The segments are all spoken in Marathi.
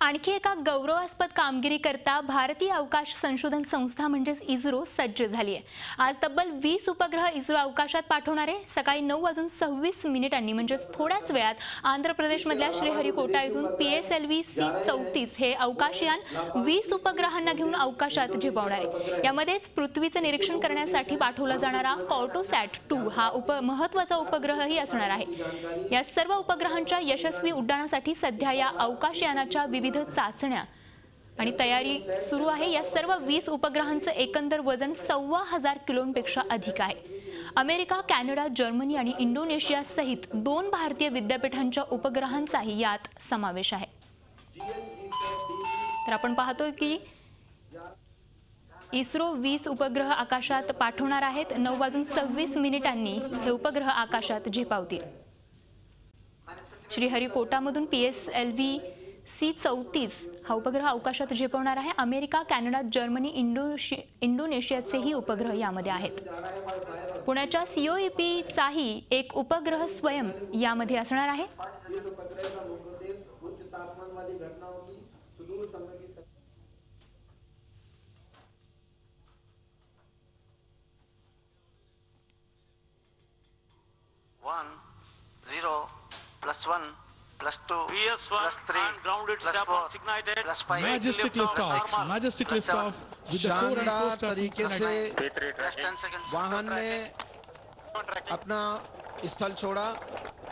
आणखी एका गौरवास्पद कामगिरी करता भारतीय अवकाश संशोधन संस्था म्हणजेच इस्रो सज्ज झाली आहे आज तब्बल वीस उपग्रह इस्रो अवकाशात पाठवणारे सकाळी नऊ वाजून सव्वीस मिनिटांनी म्हणजेच थोड्याच वेळात आंध्र प्रदेशमधल्या श्रीहरिकोटा इथून P S L V C चौतीस हे अवकाशयान वीस उपग्रहांना घेऊन अवकाशात झेपावणार. आहे यामध्येच पृथ्वीचं निरीक्षण करण्यासाठी पाठवला जाणारा कॉर्टोसॅट टू हा उप महत्त्वाचा उपग्रहही असणार आहे. या सर्व उपग्रहांच्या यशस्वी उड्डाणासाठी सध्या या अवकाशयानाच्या विविध चाचण्या. आणि तयारी सुरू आहे. या सर्व वीस उपग्रहांचं एकंदर वजन सव्वा हजार किलोंपेक्षा अधिक आहे. अमेरिका कॅनडा जर्मनी आणि इंडोनेशिया सहित दोन भारतीय विद्यापीठांच्या उपग्रहांचाही यात समावेश आहे. तर आपण पाहतोय की इस्रो वीस उपग्रह आकाशात पाठवणार आहेत. नऊ वाजून सव्वीस मिनिटांनी हे उपग्रह आकाशात झेपावतील. श्रीहरिकोटामधून P S L V C चौतीस हा उपग्रह अवकाशात झेपवणार आहे. अमेरिका कॅनडा जर्मनी इंडोशी इंडोनेशियाचेही उपग्रह यामध्ये आहेत. पुण्याच्या सीओईपीचाही एक उपग्रह स्वयं यामध्ये असणार आहे. One zero plus one plus two PS1 plus three and grounded plus strap four ignited. plus five Majestic lift off liftoff, majestic liftoff with the core and of तरीके. से वाहन ने. अपना स्थल छोड़ा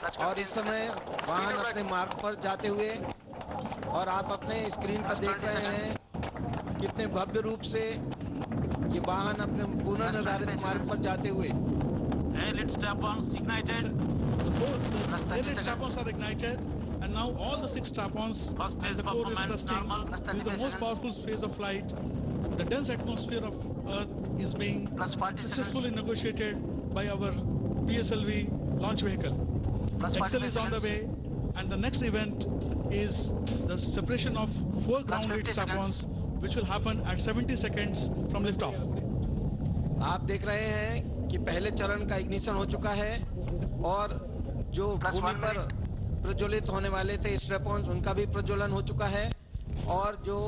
plus और 15 इस समय वाहन अपने मार्ग पर जाते हुए और आप अपने स्क्रीन पर देख रहे हैं कितने भव्य रूप से ये वाहन अपने पुनः निर्धारित मार्ग पर जाते हुए Air lift strap on ignited. The four, the Plus 30 airless seconds. strap-ons are ignited, and now all the six strap-ons First and is the core is performance thrusting. normal. Plus This is the 30 most seconds. powerful phase of flight. The dense atmosphere of Earth is being Plus 40 successfully seconds. negotiated by our PSLV launch vehicle. Plus Excel 45 is on the way, seconds. and the next event is the separation of four Plus ground 50 strap-ons, which will happen at 70 seconds from liftoff. आप देख रहे हैं कि पहले चरण का इग्निशन हो चुका है और जो Plus भूमि one पर प्रज्वलित होने वाले थे स्ट्रेपॉन्स उनका भी प्रज्वलन हो चुका है और जो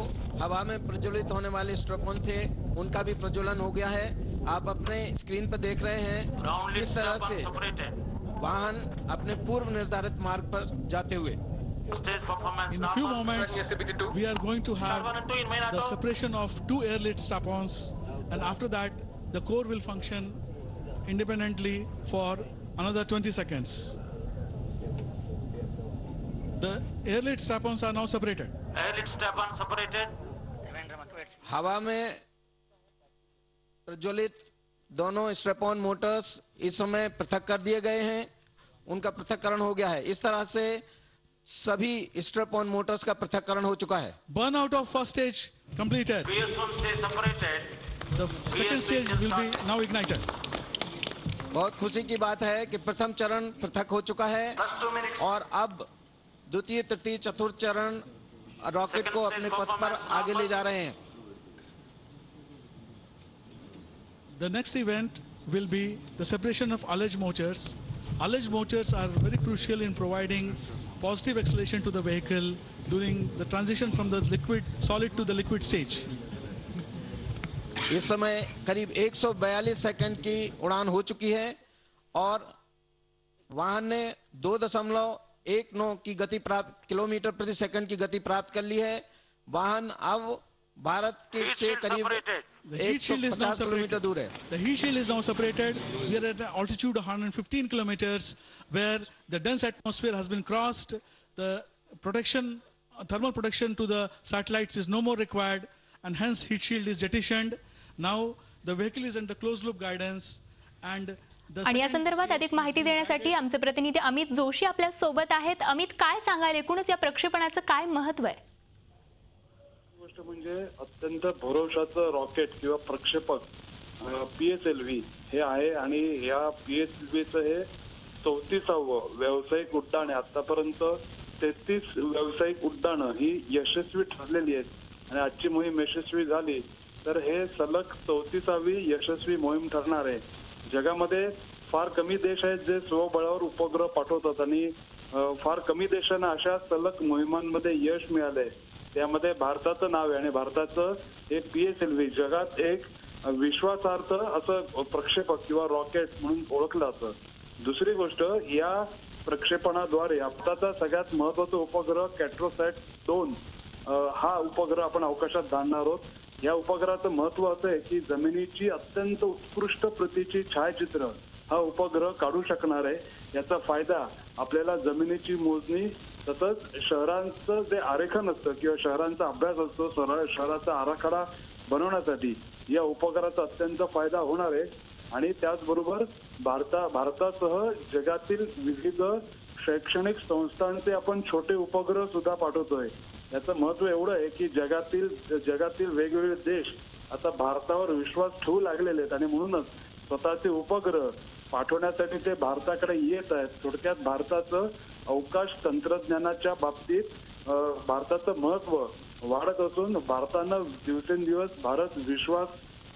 हवा में प्रज्वलित होने वाले स्ट्रेपॉन थे उनका भी प्रज्वलन हो गया है आप अपने स्क्रीन पर देख रहे हैं किस तरह से वाहन अपने पूर्व निर्धारित मार्ग पर जाते हुए In a few moments, we are going to have the separation of two airlit strap-ons and after that the core will function independently for another 20 seconds. The airlit strap-ons are now separated. Air lift strap on separated. हवा में प्रज्वलित दोनों स्ट्रेपॉन मोटर्स इस समय पृथक कर दिए गए हैं उनका पृथककरण हो गया है इस तरह से सभी स्ट्रेपॉन मोटर्स का पृथककरण हो चुका है Burnout of first stage completed. PS1 stage separated. The second stage will be now ignited. बहुत खुशी की बात है कि प्रथम चरण पृथक हो चुका है और अब द्वितीय तृतीय चतुर्थ चरण रॉकेट को अपने पथ पर आगे ले जा रहे हैं। The next event will be the separation of air lit motors air lit motors are very crucial in providing positive acceleration to the vehicle during the transition from the liquid solid to the liquid stage इस समय करीब 142 सेकंड की उड़ान हो चुकी है और वाहन ने दो दशमलव एक नौ की गति प्राप्त किलोमीटर प्रति सेकंड की गति प्राप्त कर ली है वाहन अब भारत के से करीब is now 150 किलोमीटर दूर है The heat shield is now separated. We are at an altitude of 115 kilometers where the dense atmosphere has been crossed. The protection, uh, thermal protection to the satellites is no more required and hence heat shield is jettisoned. Now the vehicle is under closed loop guidance and आणि या संदर्भात अधिक माहिती देण्यासाठी आमचे प्रतिनिधी अमित जोशी आपल्यासोबत आहेत. अमित काय सांगाल? एकूणच या प्रक्षेपणाचं काय महत्त्व आहे? गोष्ट म्हणजे अत्यंत भरोशाचं रॉकेट किंवा प्रक्षेपक पी एस एल व्ही हे आहे आणि या पी एस एल व्हीचं हे चौतीसावं व्यावसायिक उड्डाण आहे. आतापर्यंत तेहतीस व्यावसायिक उड्डाणं ही यशस्वी ठरलेली आहेत आणि आजची मोहीम यशस्वी झाली. तर हे सलग चौतीसावी यशस्वी मोहीम ठरणार आहे. जगामध्ये फार कमी देश आहेत जे स्वबळावर उपग्रह पाठवतात आणि फार कमी देशांना अशा सलग मोहिमांमध्ये यश मिळालंय. त्यामध्ये भारताचं नाव आहे आणि भारताचं हे पी एस एल व्ही जगात एक विश्वासार्थ असं प्रक्षेपक किंवा रॉकेट म्हणून ओळखलं जातं. दुसरी गोष्ट या प्रक्षेपणाद्वारे आताचा सगळ्यात महत्त्वाचा उपग्रह कॅट्रोसॅट दोन हा उपग्रह आपण अवकाशात जाणणार आहोत. या उपग्रहाचं महत्त्व असं आहे की जमिनीची अत्यंत उत्कृष्ट प्रतीची छायाचित्र हा उपग्रह काढू शकणार आहे. याचा फायदा आपल्याला जमिनीची मोजणी तसंच शहरांचं जे आरेखन असतं किंवा शहरांचा अभ्यास असतो शहराचा आराखडा बनवण्यासाठी या उपग्रहाचा अत्यंत फायदा होणार आहे. आणि त्याचबरोबर भारता भारतासह जगातील विविध शैक्षणिक संस्थांचे आपण छोटे उपग्रह सुद्धा पाठवतोय. याचं महत्त्व एवढं आहे की जगातील जगातील वेगवेगळे देश आता भारतावर विश्वास ठेवू लागलेले आहेत आणि म्हणूनच स्वतःचे उपग्रह पाठवण्यासाठी ते भारताकडे येत आहेत. थोडक्यात भारताचं अवकाश तंत्रज्ञानाच्या बाबतीत भारताचं महत्त्व वाढत असून भारतानं दिवसेंदिवस भारत विश्वास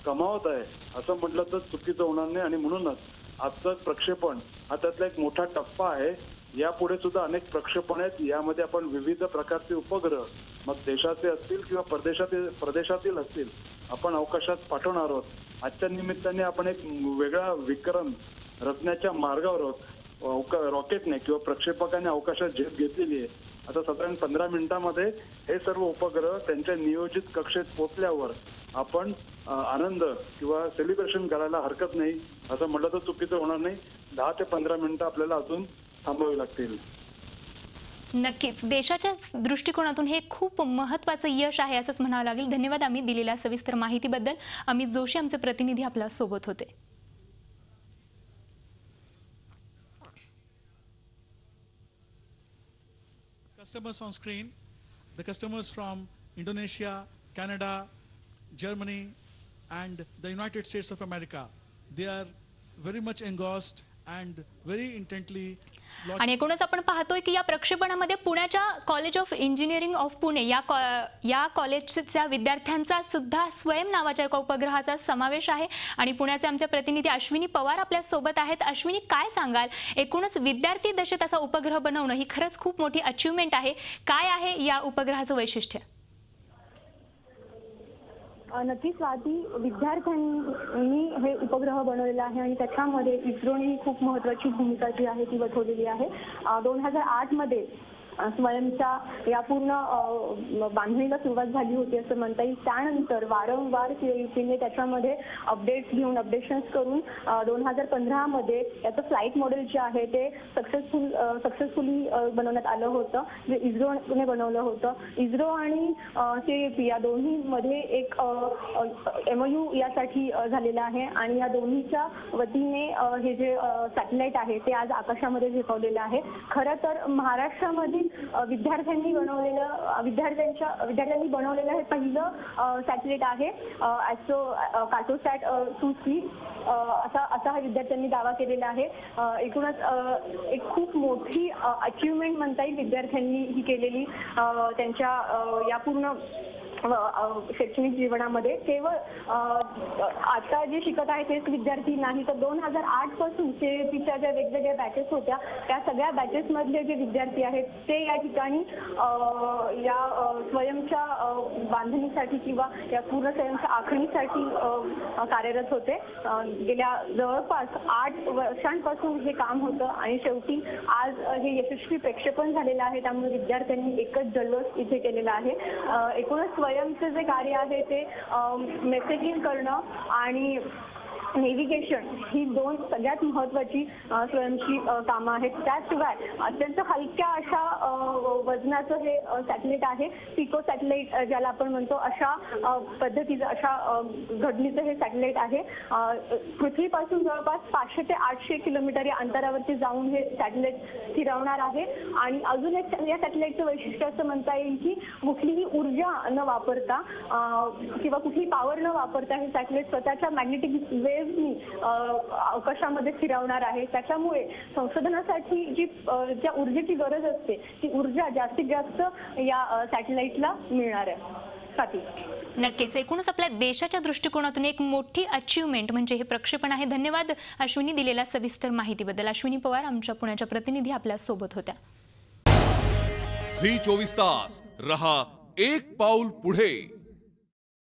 कमावत आहे असं म्हटलं तर चुकीचं होणार नाही आणि म्हणूनच आजचं प्रक्षेपण हा त्यातला एक मोठा टप्पा आहे. यापुढे सुद्धा अनेक प्रक्षेपण आहेत. यामध्ये आपण विविध प्रकारचे उपग्रह मग देशाचे असतील किंवा परदेशातील प्रदेशातील असतील आपण अवकाशात पाठवणार आहोत. आजच्या निमित्ताने आपण एक वेगळा विक्रम रचण्याच्या मार्गावर आहोत. अवका- रॉकेटने किंवा प्रक्षेपकाने अवकाशात झेप घेतलेली आहे. आता साधारण पंधरा मिनिटांमध्ये हे सर्व उपग्रह त्यांच्या नियोजित कक्षेत पोहोचल्यावर आपण आनंद किंवा सेलिब्रेशन करायला हरकत नाही. असं म्हटलं तर चुकीचं होणार नाही. दहा ते पंधरा मिनिटं आपल्याला अजून थांबवावी लागतील. नक्कीच. देशाच्या दृष्टिकोनातून हे खूप महत्वाचं यश आहे असंच म्हणावं लागेल. धन्यवाद आम्ही दिलेल्या सविस्तर माहितीबद्दल. अमित जोशी आमचे प्रतिनिधी आपल्यासोबत होते. Customers on screen the customers from Indonesia Canada Germany and the United States of America they are very much engrossed and very intently आणि एकूणच आपण पाहतोय की या प्रक्षेपणामध्ये पुण्याच्या college of engineering of Pune या कॉ- या कॉलेजच्या विद्यार्थ्यांचा सुद्धा स्वयं नावाच्या एका उपग्रहाचा समावेश आहे. आणि पुण्याचे आमचे प्रतिनिधी अश्विनी पवार आपल्यासोबत आहेत. अश्विनी काय सांगाल? एकूणच विद्यार्थी दशेत असा उपग्रह बनवणं ही खरंच खूप मोठी अचिव्हमेंट आहे. काय आहे या उपग्रहाचं वैशिष्ट्य? नक्कीच स्वाती विद्यार्थ्यांनी हे उपग्रह बनवलेला आहे आणि त्याच्यामध्ये इस्रोने खूप महत्वाची भूमिका जी आहे ती वठवलेली आहे. दोन हजार आठमध्ये स्वयंच्या या पूर्ण बांधणीला सुरुवात झाली होती असं म्हणता येईल. त्यानंतर वारंवार सीआययुपीने त्याच्यामध्ये अपडेट्स घेऊन अपडेशन्स करून दोन हजार पंधरामध्ये याचं फ्लाईट मॉडेल जे आहे ते सक्सेसफुल सक्सेसफुली बनवण्यात आलं होतं. जे इस्रोने बनवलं होतं. इस्रो आणि सीएपी या दोन्हीमध्ये एक एमओयू यासाठी झालेला आहे. आणि या दोन्हीच्या वतीने हे जे सॅटेलाइट आहे ते आज आकाशामध्ये झेपवलेलं आहे. खरं तर महाराष्ट्रामध्ये विद्यार्थ्यांनी बनवलेलं विद्यार्थ्यांच्या विद्यार्थ्यांनी बनवलेलं हे पहिलं सॅटेलाइट आहे ॲस्ट्रो कार्टोसॅट टू सी. असा असा हा विद्यार्थ्यांनी दावा केलेला आहे. एकूणच एक खूप मोठी अचिव्हमेंट म्हणता येईल विद्यार्थ्यांनी ही केलेली. त्यांच्या या पूर्ण शैक्षणिक जीवनामध्ये केवळ आता जे शिकत आहे तेच विद्यार्थी नाही तर दोन हजार आठपासून सीएपीच्या ज्या वेगवेगळ्या बॅचेस होत्या त्या सगळ्या बॅचेस मधले जे विद्यार्थी आहेत ते या ठिकाणी या स्वयंच्या बांधणीसाठी किंवा या पूर्ण स्वयंच्या आखणीसाठी कार्यरत होते. गेल्या जवळपास आठ वर्षांपासून हे काम होतं आणि शेवटी आज हे यशस्वी प्रेक्षेपण झालेलं आहे. त्यामुळे विद्यार्थ्यांनी एकच जल्लोष इथे केलेला आहे. एकूणच स्वयंचं जे कार्य आहे ते मेसेजिंग करणं आणि नेव्हिगेशन ही दोन सगळ्यात महत्वाची स्वयंची कामं आहेत. त्याशिवाय अत्यंत हलक्या अशा वजनाचं हे सॅटेलाइट आहे. पिको सॅटेलाइट ज्याला आपण म्हणतो अशा पद्धतीचं अशा घडणीचं हे सॅटेलाइट आहे. पृथ्वीपासून जवळपास पाचशे ते आठशे किलोमीटर या अंतरावरती जाऊन हे सॅटेलाइट फिरवणार आहे. आणि अजून एक या सॅटेलाइटचं वैशिष्ट्य असं म्हणता येईल की कुठलीही ऊर्जा न वापरता किंवा कुठलीही पॉवर न वापरता हे सॅटेलाइट स्वतःच्या मॅग्नेटिक वेव्हनी अवकाशामध्ये फिरवणार आहे. त्याच्यामुळे संशोधनासाठी जी ज्या ऊर्जेची गरज असते ती ऊर्जा जास्तीत जास्त या सॅटेलाइटला मिळणार आहे. नक्कीच. एकूणच आपल्या देशाच्या दृष्टिकोनातून एक मोठी अचिव्हमेंट म्हणजे हे प्रक्षेपण आहे. धन्यवाद अश्विनी दिलेल्या सविस्तर माहितीबद्दल. अश्विनी पवार आमच्या पुण्याच्या प्रतिनिधी आपल्यासोबत होत्या. झी चोवीस तास. रहा एक पाऊल पुढे.